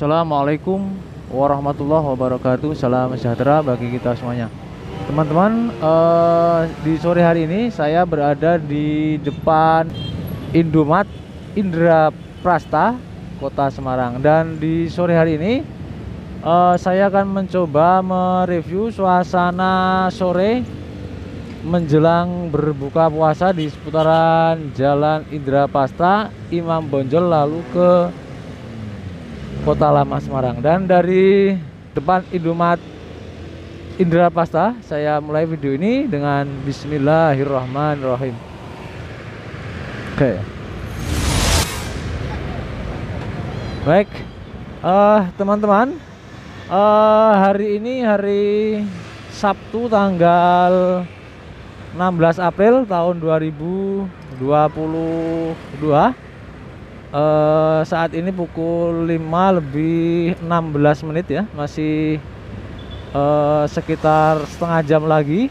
Assalamualaikum warahmatullahi wabarakatuh. Salam sejahtera bagi kita semuanya. Teman-teman, eh, di sore hari ini saya berada di depan Indomat Indra Prasta, Kota Semarang. Dan di sore hari ini eh, saya akan mencoba mereview suasana sore menjelang berbuka puasa di seputaran Jalan Indra Prasta, Imam Bonjol lalu ke Kota Lama Semarang. Dan dari depan Indomat Indra Pasta saya mulai video ini dengan Bismillahirrahmanirrahim. Oke. Baik. Uh, teman-teman uh, hari ini hari Sabtu tanggal 16 April tahun 2022 uh, saat ini pukul 5 lebih 16 menit ya. Masih uh, sekitar setengah jam lagi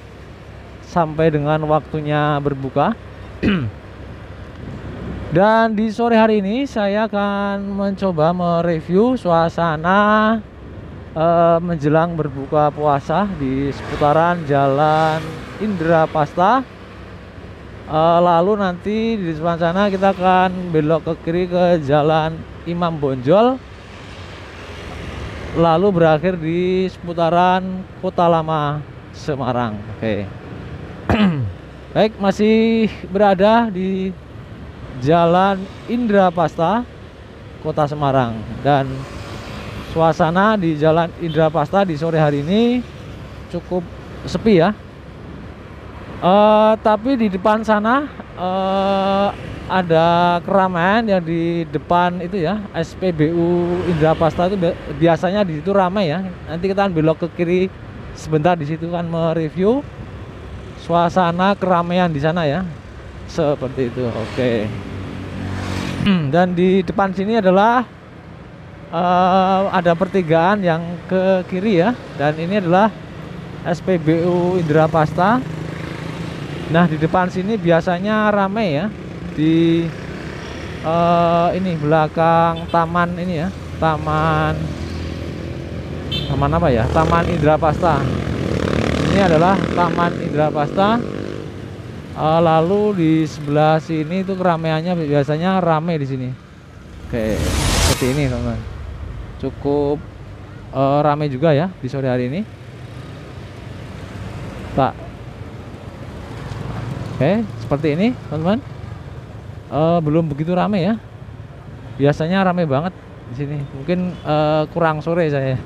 sampai dengan waktunya berbuka. Dan di sore hari ini saya akan mencoba mereview suasana uh, menjelang berbuka puasa di seputaran jalan Indra Pasta uh, lalu nanti di depan sana kita akan belok ke kiri ke jalan Imam Bonjol. Lalu berakhir di seputaran Kota Lama Semarang. Oke. Okay. baik masih berada di Jalan Indra Pasta Kota Semarang. Dan suasana di Jalan Indra Pasta di sore hari ini cukup sepi ya Uh, tapi di depan sana uh, ada keramaian yang di depan itu ya SPBU Indrapasta itu biasanya di situ ramai ya. Nanti kita akan belok ke kiri sebentar di situ kan mereview suasana keramaian di sana ya. Seperti itu. Oke. Okay. Dan di depan sini adalah uh, ada pertigaan yang ke kiri ya. Dan ini adalah SPBU Indrapasta Nah di depan sini biasanya ramai ya. Di uh, ini belakang taman ini ya. Taman taman apa ya? Taman Indrapasta. Ini adalah Taman Indrapasta. Uh, lalu di sebelah sini itu keramaiannya biasanya ramai di sini. Oke seperti ini teman cukup uh, ramai juga ya di sore hari ini. Pak Oke, seperti ini, teman-teman. Uh, belum begitu ramai ya. Biasanya ramai banget di sini. Mungkin uh, kurang sore saya.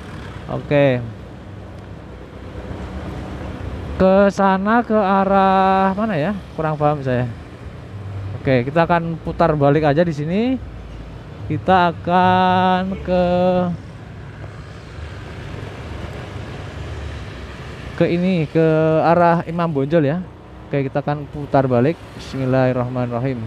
Oke. Ke sana ke arah mana ya? Kurang paham saya. Oke, kita akan putar balik aja di sini. Kita akan ke ke ini ke arah Imam Bonjol ya Oke kita akan putar balik. Bismillahirrahmanirrahim.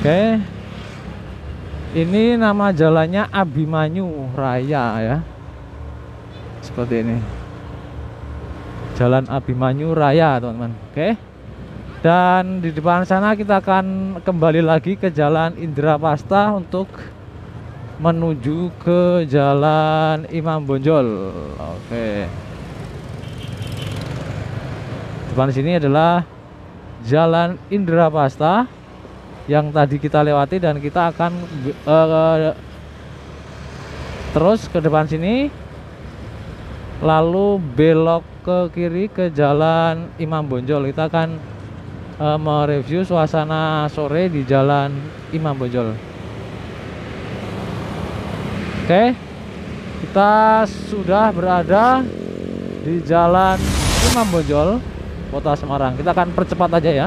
Oke. Ini nama jalannya Abimanyu Raya ya. Seperti ini. Jalan Abimanyu Raya teman-teman. Oke. Dan di depan sana kita akan kembali lagi ke jalan Indrapasta untuk menuju ke Jalan Imam Bonjol. Oke. Depan sini adalah Jalan Indrapasta yang tadi kita lewati dan kita akan uh, terus ke depan sini lalu belok ke kiri ke Jalan Imam Bonjol. Kita akan uh, mereview suasana sore di Jalan Imam Bonjol. Oke. Kita sudah berada Di jalan Imam Bonjol Kota Semarang. Kita akan percepat aja ya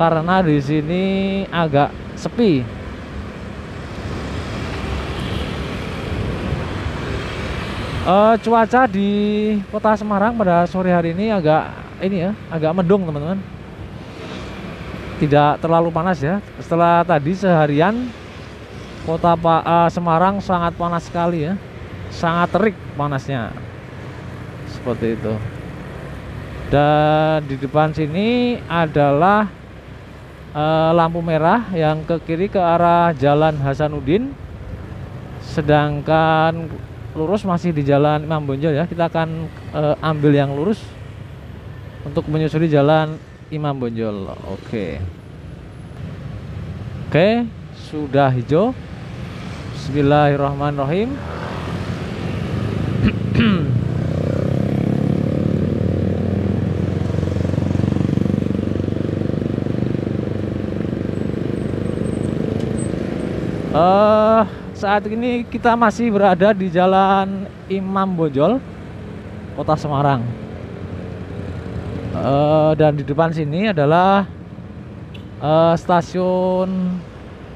Karena di sini agak sepi. Uh, Cuaca di Kota Semarang pada sore hari ini agak Ini ya Agak mendung teman-teman. Tidak terlalu panas ya. Setelah tadi seharian Kota Pak uh, Semarang sangat panas sekali ya. Sangat terik panasnya. Seperti itu. Dan di depan sini adalah uh, lampu merah yang ke kiri ke arah Jalan Hasanuddin sedangkan lurus masih di Jalan Imam Bonjol ya kita akan uh, ambil yang lurus untuk menyusuri Jalan Imam Bonjol oke okay. oke okay, sudah hijau Bismillahirrahmanirrahim Uh, saat ini kita masih berada di Jalan Imam Bonjol, Kota Semarang. Uh, dan di depan sini adalah uh, stasiun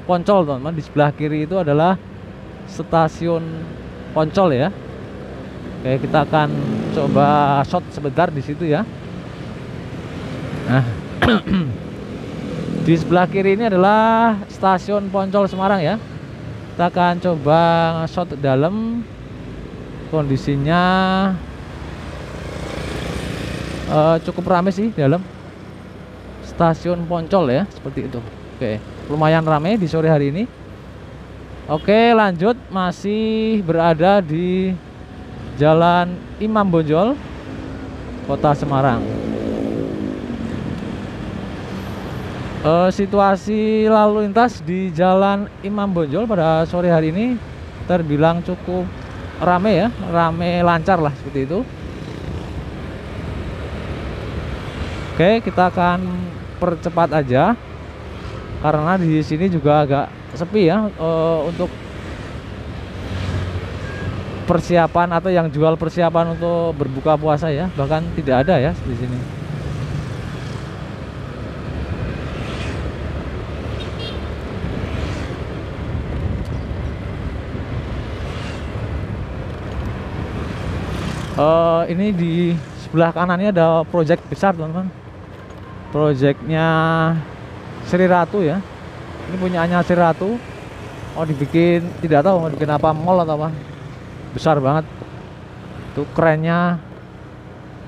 Poncol, teman-teman. Di sebelah kiri itu adalah stasiun Poncol ya. Oke, kita akan coba shot sebentar di situ ya. Nah, di sebelah kiri ini adalah stasiun Poncol Semarang ya. Kita akan coba shot dalam. Kondisinya uh, cukup ramai sih dalam. Stasiun Poncol ya seperti itu. Oke lumayan ramai di sore hari ini oke lanjut masih berada di Jalan Imam Bonjol Kota Semarang uh, situasi lalu lintas di Jalan Imam Bonjol pada sore hari ini terbilang cukup rame ya, rame lancar lah seperti itu. Oke, kita akan percepat aja karena di sini juga agak sepi ya uh, untuk persiapan atau yang jual persiapan untuk berbuka puasa ya, bahkan tidak ada ya di sini. uh, ini di sebelah kanannya ada project besar teman-teman. Projectnya Sri Ratu ya ini punyaannya Sri Ratu mau dibikin tidak tahu mau dibikin apa mall atau apa. Besar banget. Tuh kerennya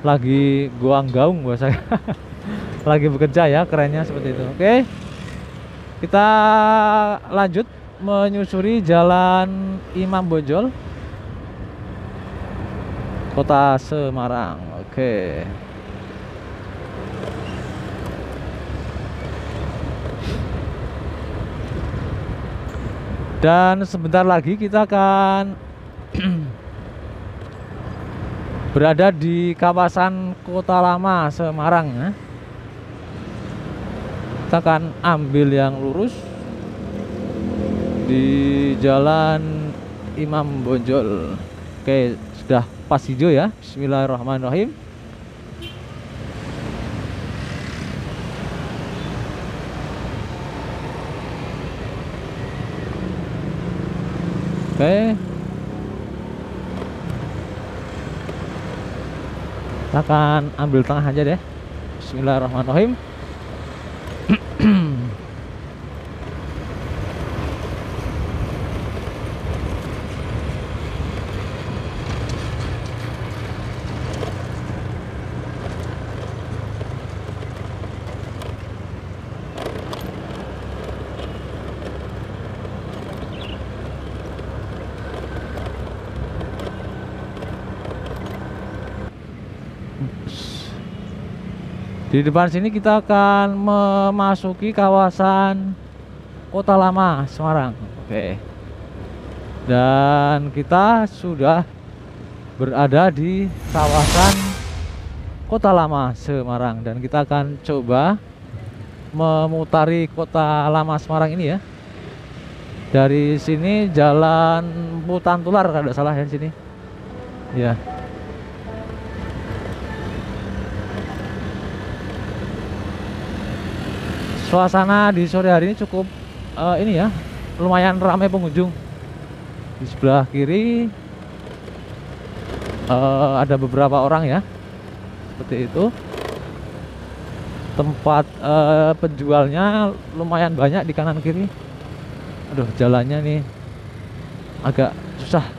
lagi guang gaung gua saya lagi bekerja ya kerennya seperti itu. Oke. Kita lanjut menyusuri jalan Imam Bonjol Kota Semarang. Oke. Dan sebentar lagi kita akan berada di kawasan Kota Lama Semarang ya. Kita akan ambil yang lurus di Jalan Imam Bonjol. Oke, sudah pas hijau ya Bismillahirrahmanirrahim Oke. Kita akan ambil tengah aja deh. Bismillahirrahmanirrahim Di depan sini kita akan memasuki kawasan Kota Lama Semarang. Oke. Dan kita sudah berada di kawasan Kota Lama Semarang dan kita akan coba memutari Kota Lama Semarang ini ya. Dari sini jalan Putan Tular kalau tidak salah ya sini. Ya. Suasana di sore hari ini cukup uh, ini ya lumayan ramai pengunjung. Di sebelah kiri uh, ada beberapa orang ya seperti itu. Tempat uh, penjualnya lumayan banyak di kanan kiri. Aduh jalannya nih agak susah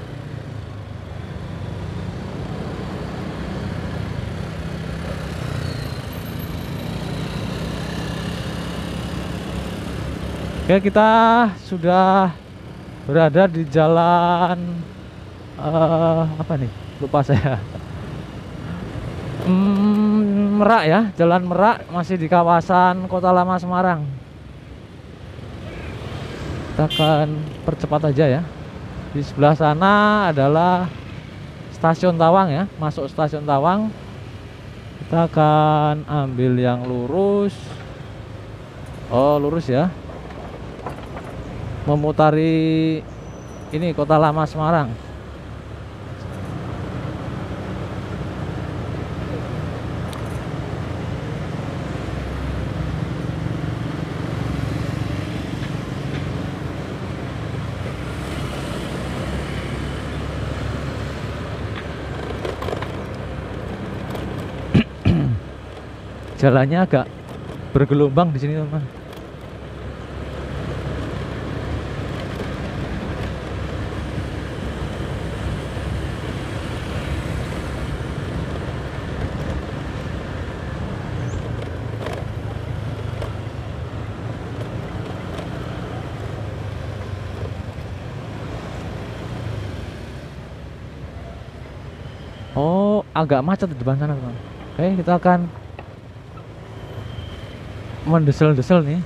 Oke, kita sudah berada di jalan eh, apa nih? Lupa saya. Hmm, Merak ya, Jalan Merak masih di kawasan Kota Lama Semarang. Kita akan percepat aja ya. Di sebelah sana adalah stasiun Tawang ya, masuk stasiun Tawang. Kita akan ambil yang lurus. Oh, lurus ya. Memutari ini Kota Lama Semarang. Jalannya agak bergelombang di sini, teman. Oh, agak macet di depan sana, teman. Oke, kita akan mendesel-desel nih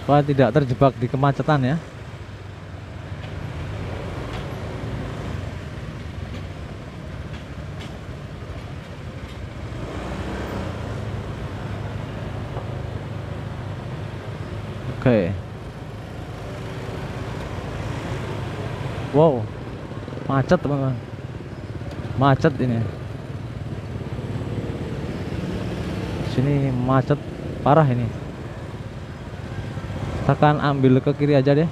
supaya tidak terjebak di kemacetan ya. Oke. Wow. Macet, teman-teman. Macet ini. Sini macet parah ini kita akan ambil ke kiri aja deh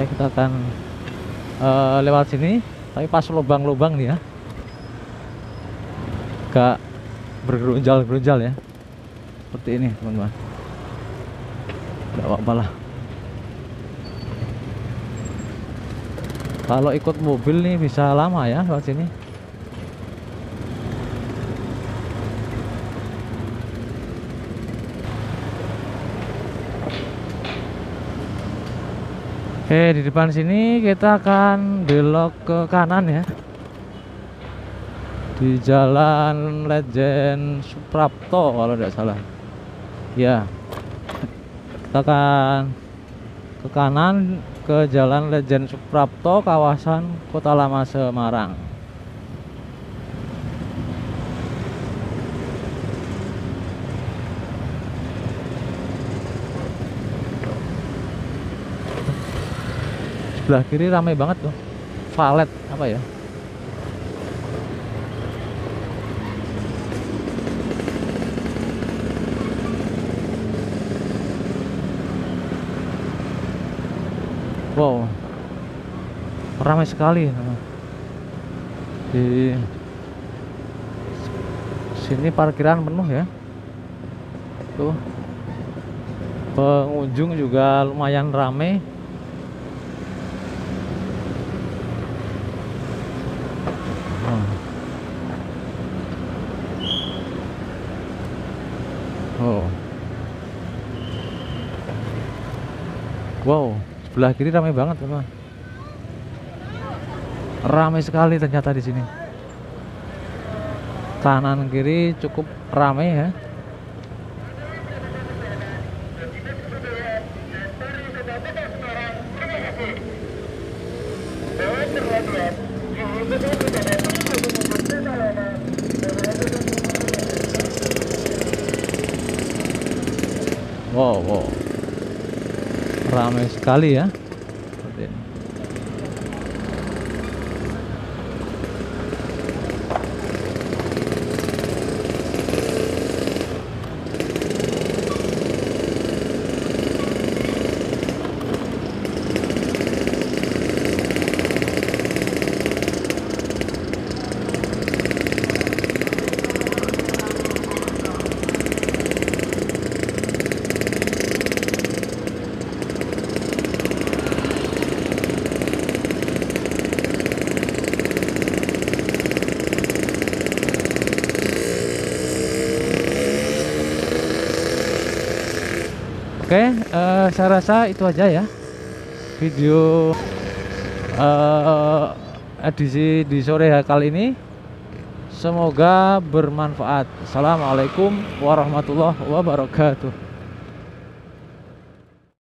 Oke, kita akan eh, lewat sini, tapi pas lubang-lubang nih ya. Gak bergerunjal-gerunjal ya. Seperti ini, teman-teman. Gak apa-apa lah. Kalau ikut mobil nih bisa lama ya lewat sini. Oke, di depan sini kita akan belok ke kanan ya. Di Jalan Legend Suprapto kalau tidak salah. Ya. Kita akan ke kanan ke Jalan Legend Suprapto kawasan Kota Lama Semarang. Sebelah kiri ramai banget tuh. Valet apa ya? Wow. Ramai sekali di sini parkiran penuh ya. Tuh. Pengunjung juga lumayan ramai Oh. Wow, sebelah kiri ramai banget, teman. Ramai sekali ternyata di sini. Kanan kiri cukup ramai ya. Wow, wow. Ramai sekali ya. Seperti ini. Oke, eh, saya rasa itu aja ya video eh, edisi di sore kali ini. Semoga bermanfaat. Assalamualaikum warahmatullahi wabarakatuh.